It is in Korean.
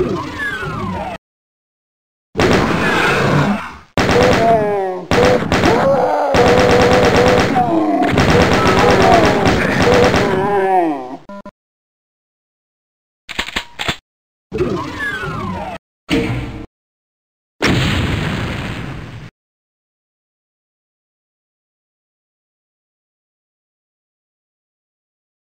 Oh,